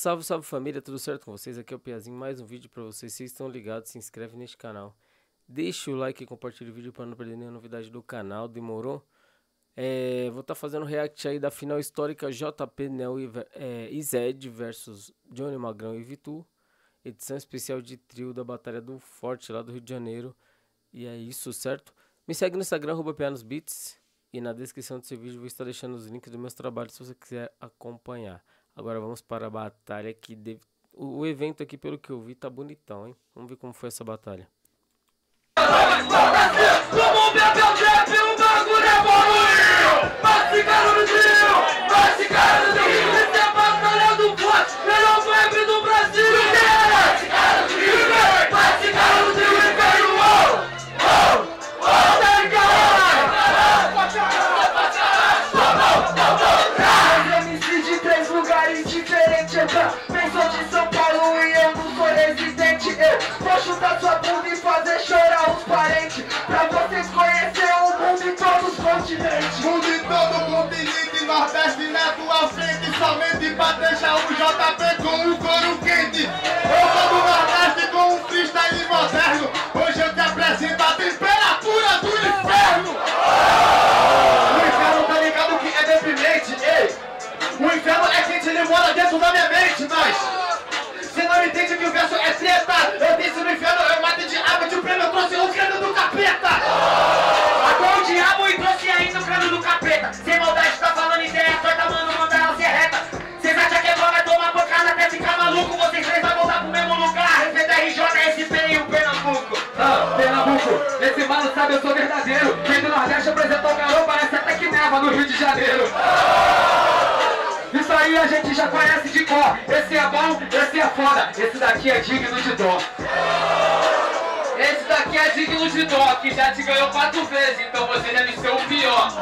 Salve, salve família, tudo certo com vocês? Aqui é o Piazinho, mais um vídeo pra vocês. Vocês estão ligados, se inscreve neste canal. Deixa o like e compartilha o vídeo para não perder nenhuma novidade do canal, demorou? É, vou estar tá fazendo react aí da final histórica JP Neo e é, Ized versus Johnny Magrão e Vitu. Edição especial de trio da Batalha do Forte lá do Rio de Janeiro. E é isso, certo? Me segue no Instagram, arroba Beats. E na descrição desse vídeo vou estar deixando os links dos meus trabalhos se você quiser acompanhar. Agora vamos para a batalha que deve... o, o evento aqui, pelo que eu vi, tá bonitão, hein? Vamos ver como foi essa batalha. Vamos ver o trap, bagulho ficar no Rio! Vai Deixar o JP com o couro quente. Eu sou do Nordeste com um freestyle moderno. Hoje eu te apresento a temperatura do inferno Esse daqui é digno de dó. Esse daqui é digno de dó, que já te ganhou quatro vezes, então você deve ser o pior.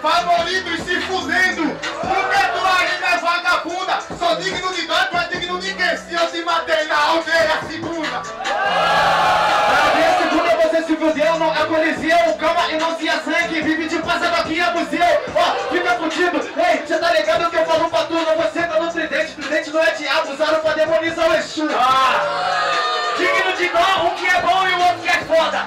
Favorito e se fudendo. Porque tua rima é vagabunda. Sou digno de dó, tu é digno de quê? Se eu te matei na aldeia segunda. Na minha segunda você se fudeu, não é coliseu Calma e não se sangue, vive de passado aqui é museu Ó, fica fudido, ei, cê tá ligado que eu falo pra tu Não você tá no tridente, tridente não é diabo Usaram pra demonizar o Exu. Digno de dó, um que é bom e o outro que é foda.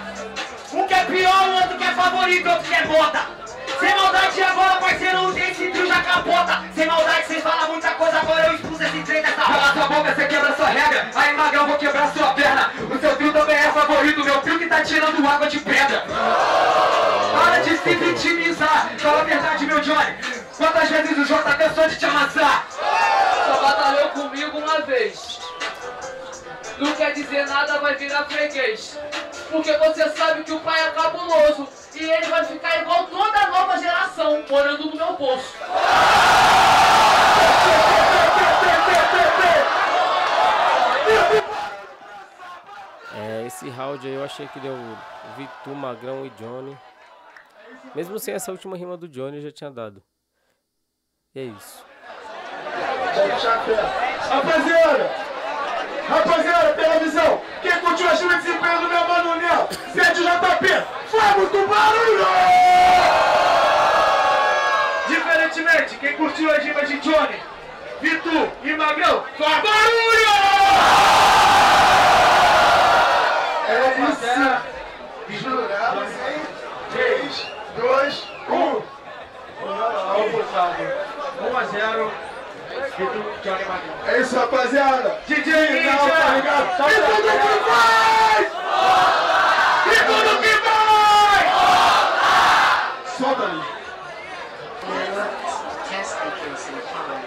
Um que é pior, o outro que é favorito, outro que é moda sem maldade agora, parceiro, desse trio já capota Sem maldade, vocês falam muita coisa, agora eu expulso esse trem dessa roda sua boca, você quebra sua regra. Aí, magrão, vou quebrar sua perna. O seu trio também é favorito, meu trio que tá tirando água de pedra. Para de se vitimizar. Fala a verdade, meu Johnny. Quantas vezes o Jota cansou de te amassar? Só batalhou comigo uma vez. Não quer dizer nada, vai virar freguês. Porque você sabe que o pai é cabuloso. E ele vai ficar igual toda a nova geração, morando no meu bolso. É, esse round aí eu achei que deu Vitu, Magrão e Johnny. Mesmo sem essa última rima do Johnny, eu já tinha dado. E é isso. Rapaziada, rapaziada, pela visão, quem curtiu a chuva de desempenho do meu mano Nel, sede JP, fogo do barulho! Diferentemente, quem curtiu a rima de Johnny, Vitu e Magrão, faz barulho! É isso! Jurado, 3, 2, 1. 1 a 0. É isso, rapaziada. DJ, não, tá ligado? E tudo que vai! E tudo que vai! Solta ali. Test in five,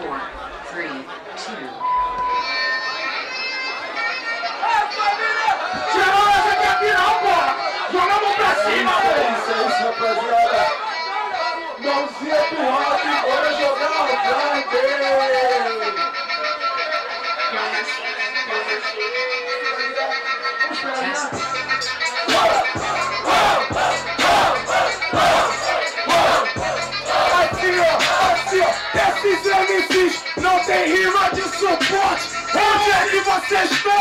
four, three, two, Tirou essa aqui é a! Jogamos pra cima, rapaziada. Mãozinha pro vocês estão?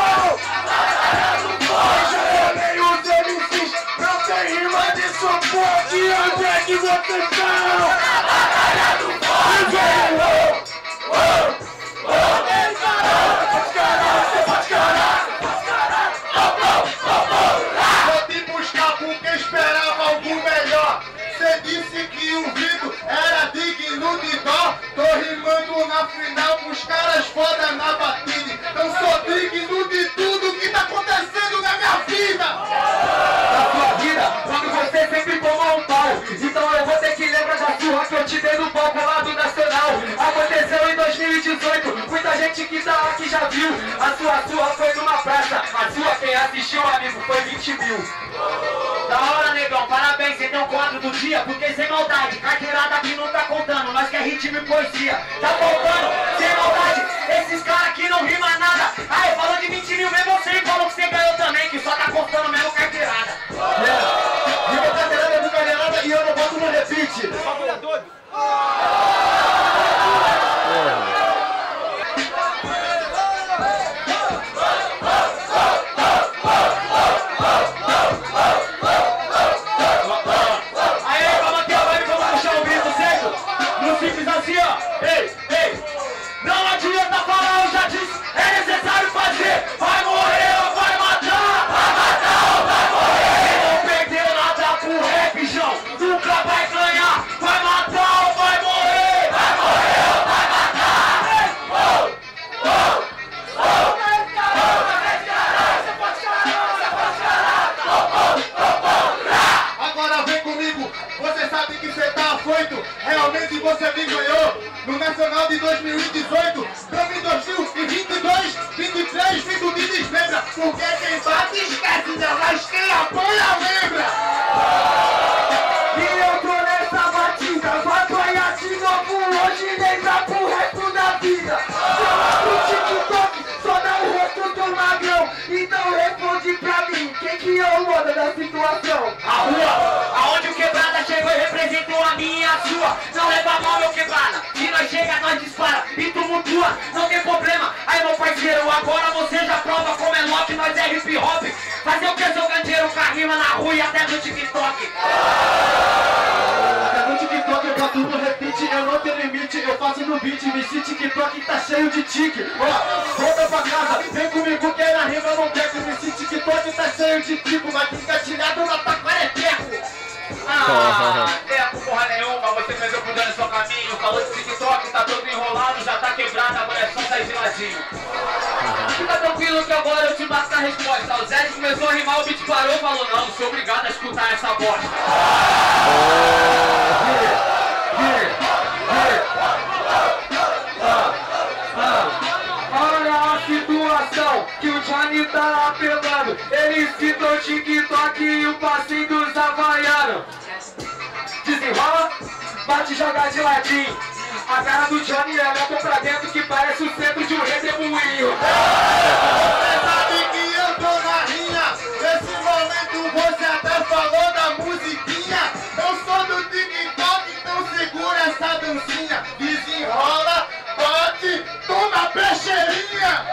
Hoje eu nem os MCs não tem rima de suporte. Onde é que vocês estão? E de dó. Tô rimando na final com os caras foda na batida. Então sou digno de tudo que tá acontecendo na minha vida. na sua vida quando você sempre tomou um pau. Então eu vou ter que lembrar da surra que eu te dei no palco lá do Nacional. Aconteceu em 2018, muita gente que tá aqui já viu. A sua surra foi numa praça, a sua quem assistiu, amigo, foi 20 mil. Da hora, negão, parabéns, você tem um quadro do dia, porque sem maldade, carteirada aqui não tá contando, nós quer ritmo e poesia. Tá faltando, sem maldade, esses caras aqui não rima nada. Aí, falou de 20 mil, mesmo você falou que você ganhou também, que só tá contando mesmo carteirada. Rima sabe que você tá afoito. Realmente você me ganhou no Nacional de 2018. Estamos em 2022, 23, vindo de desmembra. Porque quem bate esquece, não, mas quem apanha lembra. E eu tô nessa batida, vai apanhar de novo hoje, lembra pro resto da vida. Chama pro TikTok, só dá o rosto do magrão. Então responde pra mim, quem que é o moda da situação? A rua, aonde o quebrada chegou e representou a minha e a sua. Não leva mal, meu quebrada. Se nós chega, nós dispara e tumultua. Não tem problema. Aí, meu parceiro, agora você já prova como é lock, nós é hip hop. Fazer o que, seu gandeiro, com a rima na rua e até no TikTok. Até no TikTok eu boto no repeat, eu não tenho limite, eu faço no beat, me TikTok tá cheio de tique. Ó, volta pra casa, vem comigo que aí na rima eu não pego, me TikTok tá cheio de tipo, mas fica tirado na é teco. Teco porra nenhuma, você perdeu por dentro do seu caminho. Falou de TikTok, tá todo enrolado, já tá quebrado, agora é só sair de ladinho. Fica tranquilo que agora eu te bato a resposta. O Zé começou a rimar, o beat parou falou: Não, sou obrigado a escutar essa bosta. Que o Johnny tá apelando. Ele citou o TikTok e o passinho dos havaianos. Desenrola, bate e joga de ladinho. A cara do Johnny é leva pra dentro que parece o centro de um redemoinho. Você sabe que eu tô na linha, nesse momento você até falou da musiquinha. Eu sou do TikTok, então segura essa dancinha. Desenrola, bate, toma peixeirinha.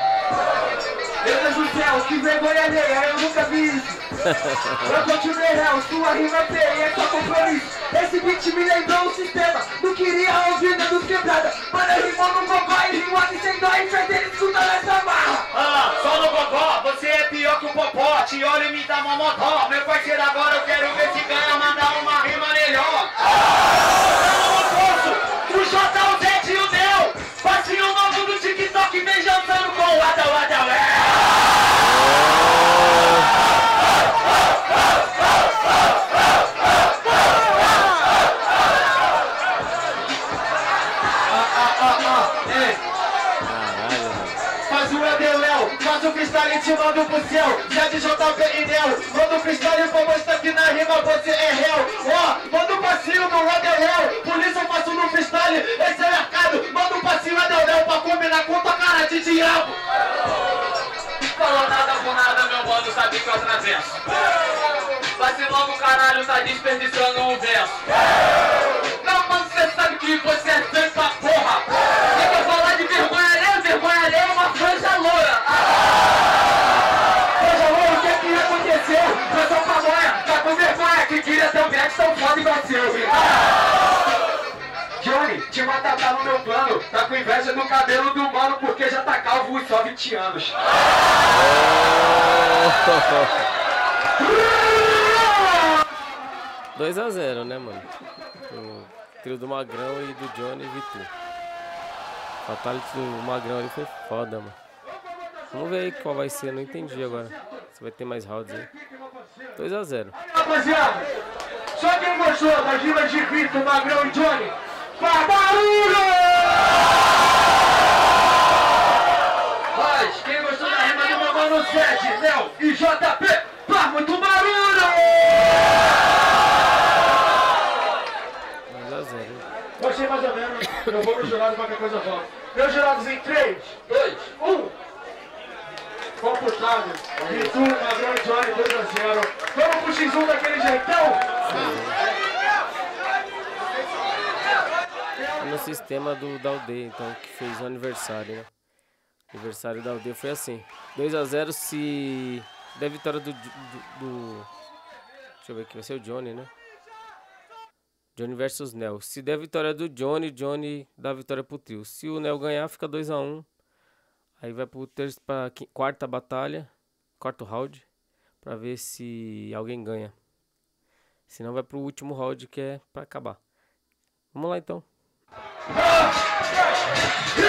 Céu, que vergonha alheia, eu nunca vi isso. Eu continuei real, sua rima feia, é só compromisso. Esse beat me lembrou o sistema, não queria ouvir nada dos quebrada. Mano, eu rimou no gogó e rimou aqui sem dó e fez ele escutar essa barra. Ah, só no gogó, você é pior que o popó. Te olha e me dá momotó. Meu parceiro, agora eu quero ver se beat, mando pro céu, já de JP e Nel. Manda o freestyle pra mostrar que na rima você é réu. Ó, oh, manda um passinho no lado é réu. Polícia eu faço no freestyle, esse é mercado. Manda um passinho é réu pra combinar com tua cara de diabo. Falou nada por nada, meu mano, sabe que eu atravesso. Vacilão logo caralho, tá desperdiçando um verso. Viés tão foda igual seu. Johnny, te matar tá no meu plano. Tá com inveja do cabelo do mano porque já tá calvo e só 20 anos. 2 a 0 né, mano? O trio do Magrão e do Johnny e Vitor. Fatality do Magrão ali foi foda, mano. Vamos ver aí qual vai ser, não entendi agora. Se vai ter mais rounds aí. 2 a 0 Rapaziada, só quem gostou das rimas de Vitor, Magrão e Johnny, faz barulho! Mas quem gostou da rima do meu mano 7, Léo e JP, faz muito barulho! 2 a 0 Eu achei mais ou menos, eu vou no jurado, qualquer coisa volta. Meus jurados em 3, 2, 1. Computado, Vitor, Magrão e Johnny, 2 a 0. Vamos pro X1 daquele jeitão? É no sistema do da aldeia, então, que fez o aniversário, né? Aniversário da aldeia foi assim. 2 a 0 se der vitória do, do, do- Deixa eu ver aqui, vai ser o Johnny, né? Johnny versus Nel. Se der vitória do Johnny, Johnny dá vitória pro trio. Se o Nel ganhar, fica 2 a 1 Aí vai pro terço, pra quarta batalha, quarto round, pra ver se alguém ganha. Senão vai pro último round que é pra acabar. Vamos lá então. E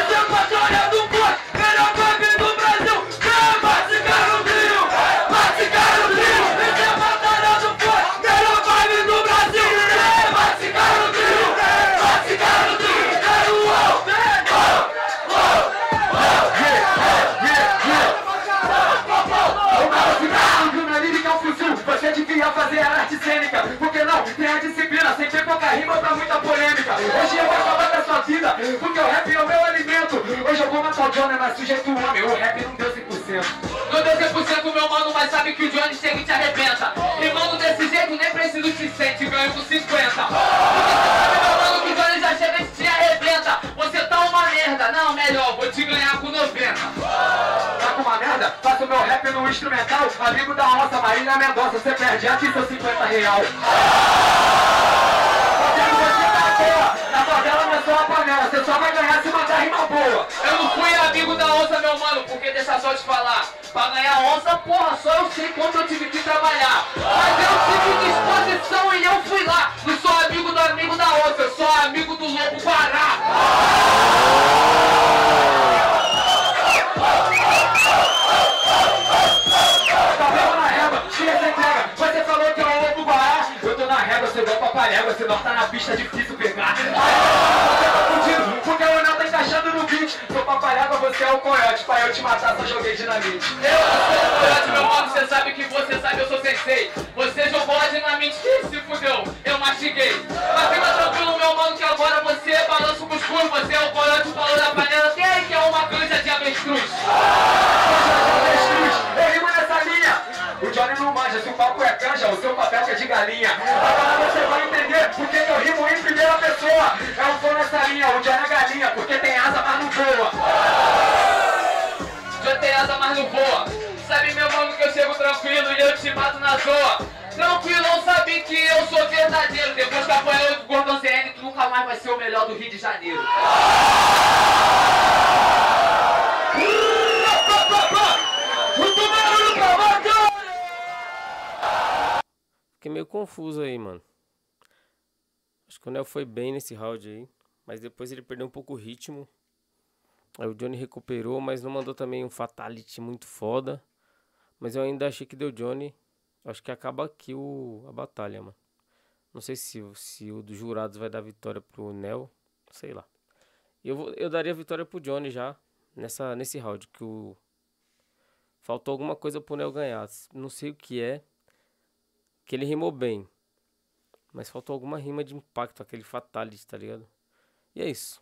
onça, Marília Mendonça Você perde aqui seu 50 real Fazendo você tá boa Na favela não é só a panela Você só vai ganhar se mandar rima boa Eu não fui amigo da onça, meu mano, porque deixa só te falar. Pra ganhar onça, porra, só eu sei quanto eu tive que trabalhar. Mas eu tive disposição e eu fui lá. Não sou amigo do amigo da onça, eu sou amigo do lobo guará. Tá vendo na tira essa Você falou que é um lobo guará. Eu tô na régua, você vai pra palégua Se nós tá na pista, difícil pegar. Você tá fudido, porque o anel tá encaixando no beat. Sou papalégua, você é o coiote. Pra eu te matar, só joguei dinamite. Eu sou coiote, meu mano, você sabe que você sabe, eu sou sensei. Que apanhou o Gordon ZN, tu nunca mais vai ser o melhor do Rio de Janeiro. Fiquei meio confuso aí, mano. Acho que o Nel foi bem nesse round aí. Mas depois ele perdeu um pouco o ritmo. Aí o Johnny recuperou, mas não mandou também um fatality muito foda. Mas eu ainda achei que deu Johnny. Acho que acaba aqui o, a batalha, mano. Não sei se, o- se o dos jurados vai dar vitória pro Nel. Sei lá. Eu, vou- eu daria vitória pro Johnny já. Nessa, nesse round. Que o. Faltou alguma coisa pro Nel ganhar. Não sei o que é que ele rimou bem. Mas faltou alguma rima de impacto, aquele fatality, tá ligado? E é isso.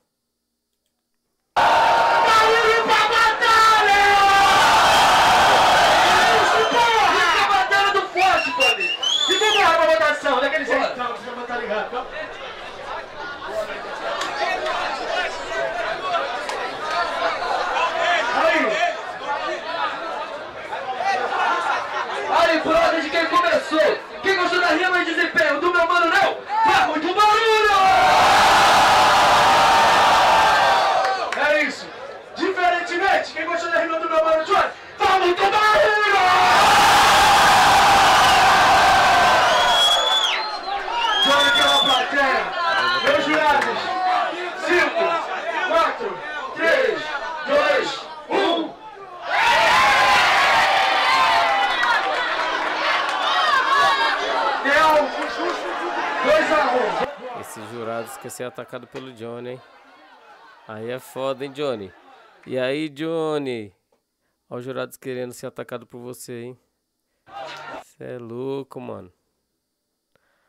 Isso é batalha do forte, família E vamos lá pra votação, daqui Obrigado. Então, Aí, por ordem de quem começou. Quem gostou da rima e desempenho do meu mano não? Faz muito barulho! É isso. Diferentemente, quem gostou da rima do meu mano Johnny, Faz muito barulho! Johnny pela plateia. Meus jurados. 5, 4, 3, 2, 1. Deu 2 a 1. Esses jurados querem ser atacados pelo Johnny, hein? Aí é foda, hein, Johnny? E aí, Johnny? Olha os jurados querendo ser atacados por você, hein? Você é louco, mano.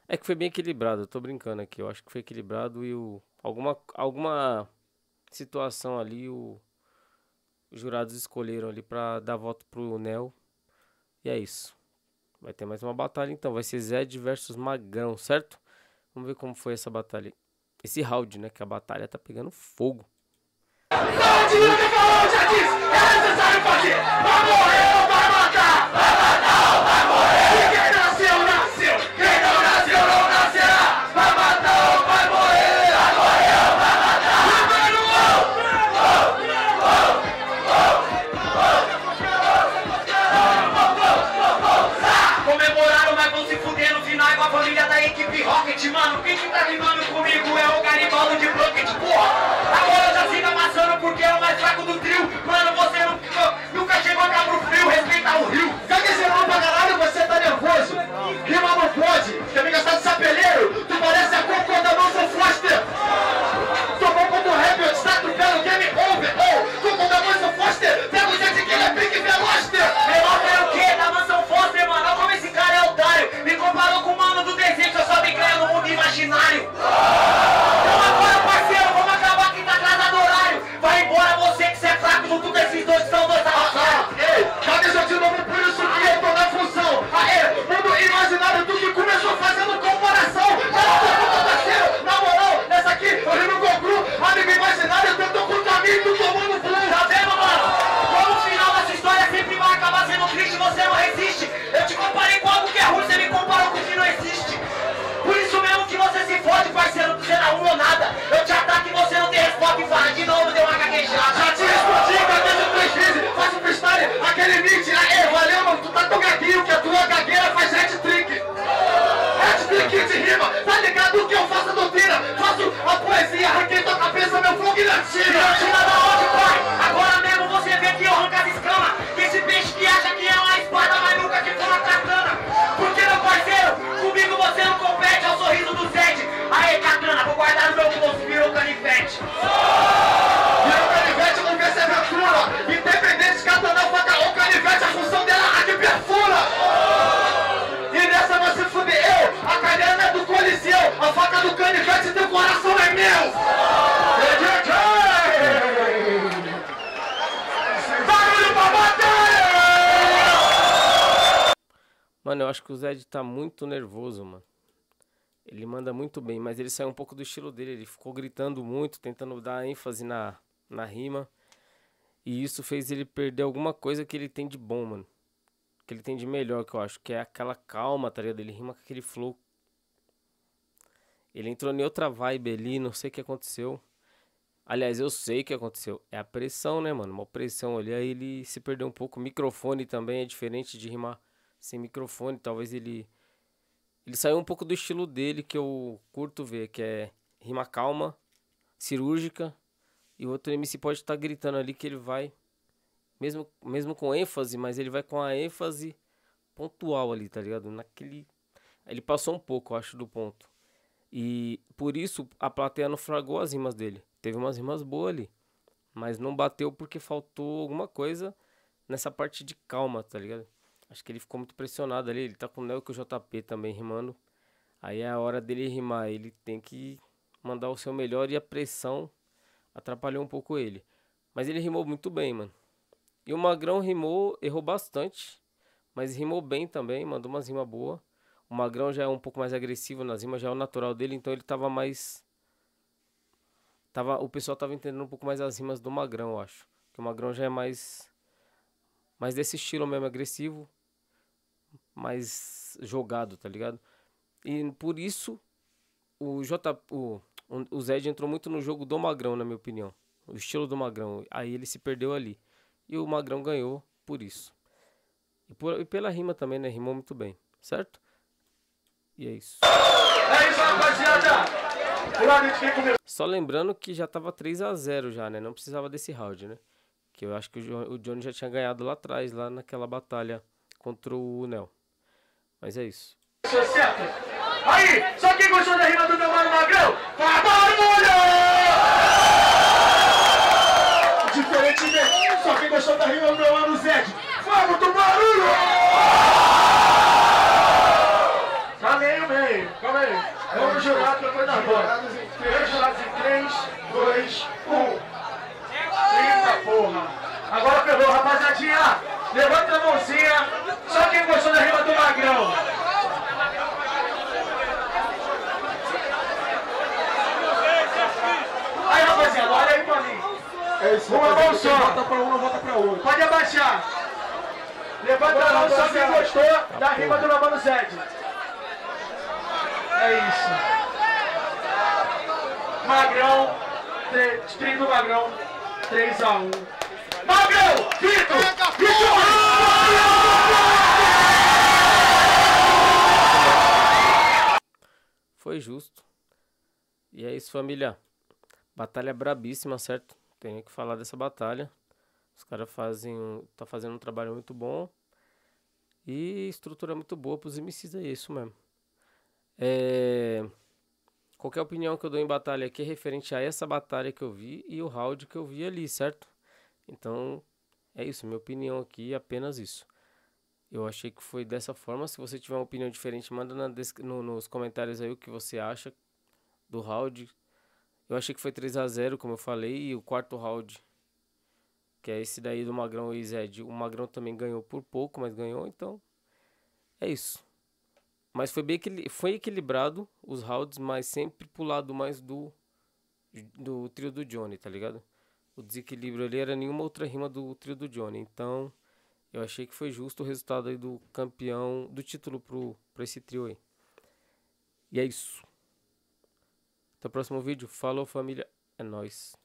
É que foi bem equilibrado, eu tô brincando aqui. Eu acho que foi equilibrado e o. Alguma, alguma situação ali, o, os jurados escolheram ali pra dar voto pro Nel. E é isso. Vai ter mais uma batalha então. Vai ser Zed versus Magrão, certo? Vamos ver como foi essa batalha. Esse round, né? Que a batalha tá pegando fogo. Mano, eu acho que o Zed tá muito nervoso, mano. Ele manda muito bem, mas ele saiu um pouco do estilo dele. Ele ficou gritando muito, tentando dar ênfase na, na rima. E isso fez ele perder alguma coisa que ele tem de bom, mano. Que ele tem de melhor, que eu acho. Que é aquela calma, tá ligado? Ele rima com aquele flow. Ele entrou em outra vibe ali, não sei o que aconteceu. Aliás, eu sei o que aconteceu. É a pressão, né, mano? Uma pressão ali. Aí ele se perdeu um pouco. O microfone também é diferente de rimar sem microfone. Talvez ele. Ele saiu um pouco do estilo dele que eu curto ver, que é rima calma, cirúrgica. E o outro MC pode estar gritando ali que ele vai. Mesmo, mesmo com ênfase, mas ele vai com a ênfase pontual ali, tá ligado? Naquele. Ele passou um pouco, eu acho, do ponto. E por isso a plateia não fragou as rimas dele. Teve umas rimas boas ali. Mas não bateu porque faltou alguma coisa nessa parte de calma, tá ligado? Acho que ele ficou muito pressionado ali. Ele tá com o Neo e com o JP também rimando. Aí é a hora dele rimar. Ele tem que mandar o seu melhor e a pressão atrapalhou um pouco ele. Mas ele rimou muito bem, mano. E o Magrão rimou, errou bastante. Mas rimou bem também, mandou umas rimas boas. O Magrão já é um pouco mais agressivo nas rimas, já é o natural dele, então ele tava mais. Tava, o pessoal tava entendendo um pouco mais as rimas do Magrão, eu acho. Que o Magrão já é mais. Mais desse estilo mesmo, agressivo. Mais jogado, tá ligado? E por isso, o J. O, o Zed entrou muito no jogo do Magrão, na minha opinião. O estilo do Magrão. Aí ele se perdeu ali. E o Magrão ganhou por isso. E, por, e pela rima também, né? Rimou muito bem, certo? E é isso. É isso, rapaziada. Só lembrando que já tava 3 a 0 já, né? Não precisava desse round, né? Que eu acho que o Johnny já tinha ganhado lá atrás, lá naquela batalha contra o Nel. Mas é isso. Aí, só quem gostou da rima do meu mano Magrão, faz barulho! Diferentemente, só quem gostou da rima do meu mano Zed, vamos do barulho! Calma aí, meio, calma aí. Vamos jurar que eu vou dar bola. Primeiro jurados em 3, 2, 1. Eita porra! Agora pegou, rapaziadinha! Levanta a mãozinha, só quem gostou da rima do Magrão. Aí, rapaziada, olha aí pra mim. É isso, Uma mão só. Volta pra um, volta pra outro. Pode abaixar. Levanta a mão só quem gostou da rima do Lamano Zed. É isso. Magrão, tre- stream do Magrão, 3x1. Magrão, Vitor, Vitor! Foi justo. E é isso, família. Batalha brabíssima, certo? Tenho que falar dessa batalha. Os caras fazem. tá fazendo um trabalho muito bom. E estrutura muito boa pros MCs é isso mesmo. É... Qualquer opinião que eu dou em batalha aqui é referente a essa batalha que eu vi e o round que eu vi ali, certo? Então, é isso. Minha opinião aqui é apenas isso. Eu achei que foi dessa forma. Se você tiver uma opinião diferente, manda no- nos comentários aí o que você acha do round. Eu achei que foi 3 a 0 como eu falei. E o quarto round, que é esse daí do Magrão e Zed. O Magrão também ganhou por pouco, mas ganhou. Então, é isso. Mas foi bem foi equilibrado os rounds, mas sempre pro lado mais do, do trio do Johnny, tá ligado? O desequilíbrio ali era nenhuma outra rima do trio do Johnny. Então, eu achei que foi justo o resultado aí do campeão, do título pro, pra esse trio aí. E é isso. Até o próximo vídeo. Falou, família. É nóis.